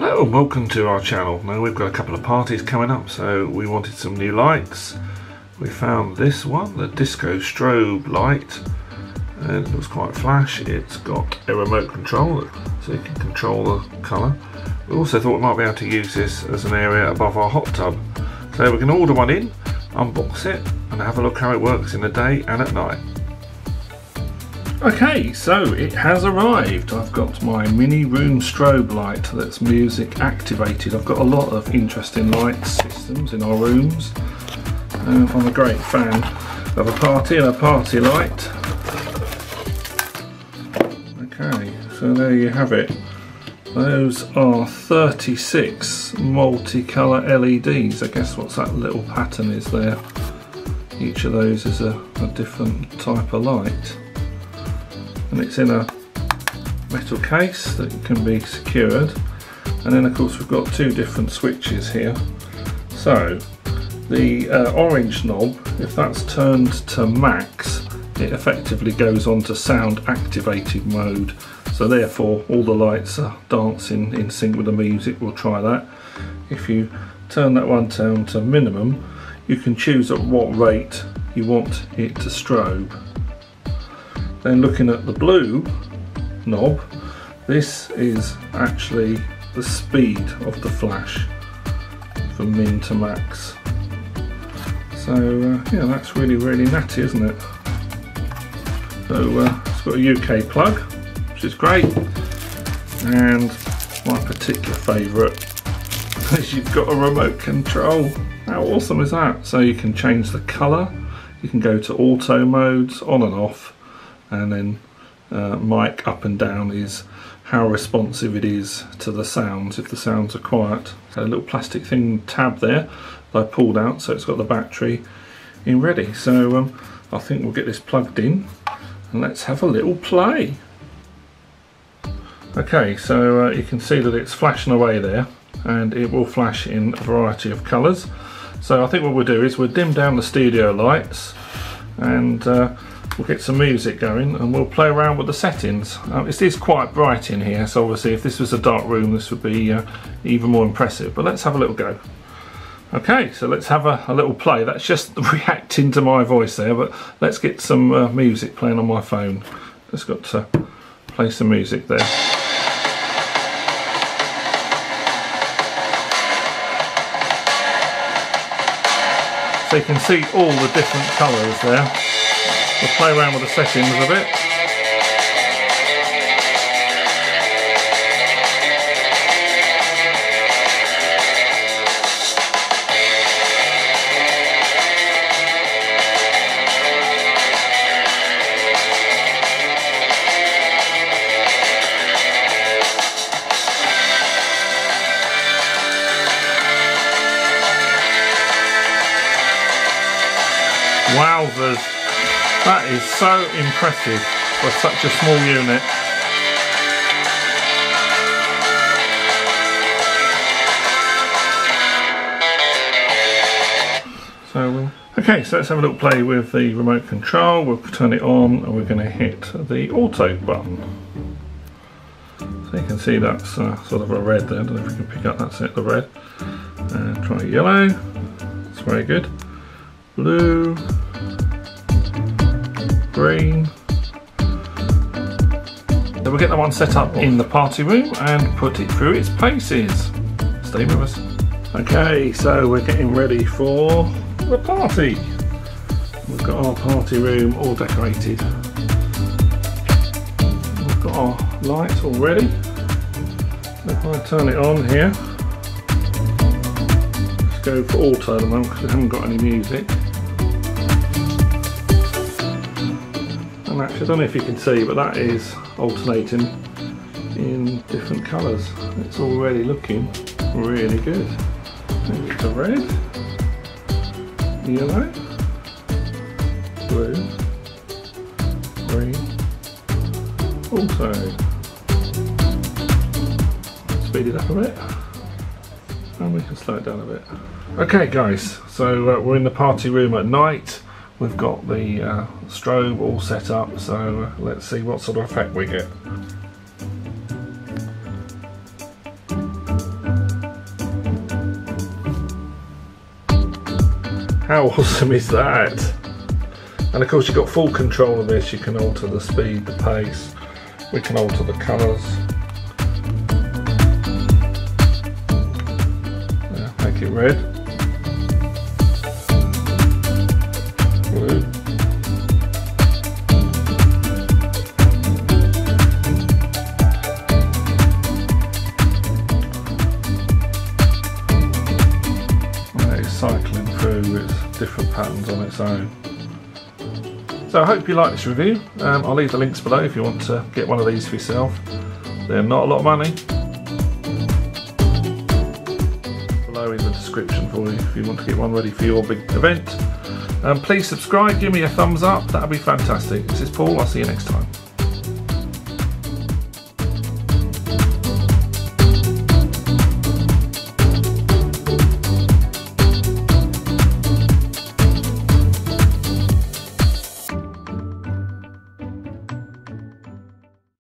Hello and welcome to our channel. Now we've got a couple of parties coming up so we wanted some new lights. We found this one, the Disco Strobe light and it looks quite flash. It's got a remote control so you can control the colour. We also thought we might be able to use this as an area above our hot tub. So we can order one in, unbox it and have a look how it works in the day and at night. Okay, so it has arrived. I've got my mini room strobe light that's music activated. I've got a lot of interesting light systems in our rooms. Um, I'm a great fan of a party and a party light. Okay, so there you have it. Those are 36 multicolour LEDs. I guess what's that little pattern is there. Each of those is a, a different type of light and it's in a metal case that can be secured. And then of course we've got two different switches here. So the uh, orange knob if that's turned to max it effectively goes on to sound activated mode. So therefore all the lights are dancing in sync with the music. We'll try that. If you turn that one down to minimum you can choose at what rate you want it to strobe then looking at the blue knob, this is actually the speed of the flash from min to max. So uh, yeah, that's really, really natty, isn't it? So uh, it's got a UK plug, which is great. And my particular favourite is you've got a remote control. How awesome is that? So you can change the colour, you can go to auto modes, on and off, and then uh, mic up and down is how responsive it is to the sounds if the sounds are quiet. A little plastic thing tab there that I pulled out so it's got the battery in ready. So um, I think we'll get this plugged in and let's have a little play. Okay so uh, you can see that it's flashing away there and it will flash in a variety of colours. So I think what we'll do is we'll dim down the studio lights and uh, we'll get some music going and we'll play around with the settings. Um, it is quite bright in here so obviously if this was a dark room this would be uh, even more impressive but let's have a little go. Okay so let's have a, a, little play that's just reacting to my voice there but let's get some uh, music playing on my phone. Just got to play some music there. So you can see all the different colours there. We'll play around with the settings a bit. Wowzers. That is so impressive for such a small unit. So, okay, so let's have a little play with the remote control. We'll turn it on and we're going to hit the auto button. So you can see that's uh, sort of a red there. I don't know if you can pick up that's it, the red. And try yellow. It's very good. Blue green. So we'll get that one set up in the party room and put it through its paces. Stay with us. Okay, so we're getting ready for the party. We've got our party room all decorated. We've got our lights all ready. If I turn it on here, let's go for auto at the moment because we haven't got any music. Actually I don't know if you can see but that is alternating in different colours. It's already looking really good. It's a red? Yellow? Blue? Green? Also. Speed it up a bit. And we can slow it down a bit. Okay guys. So uh, we're in the party room at night We've got the uh, strobe all set up, so uh, let's see what sort of effect we get. How awesome is that? And of course you've got full control of this, you can alter the speed, the pace, we can alter the colours. Yeah, make it red. Patterns on its own. So I hope you like this review. Um, I'll leave the links below if you want to get one of these for yourself. They're not a lot of money. Below in the description for you if you want to get one ready for your big event. Um, please subscribe, give me a thumbs up, that would be fantastic. This is Paul, I'll see you next time.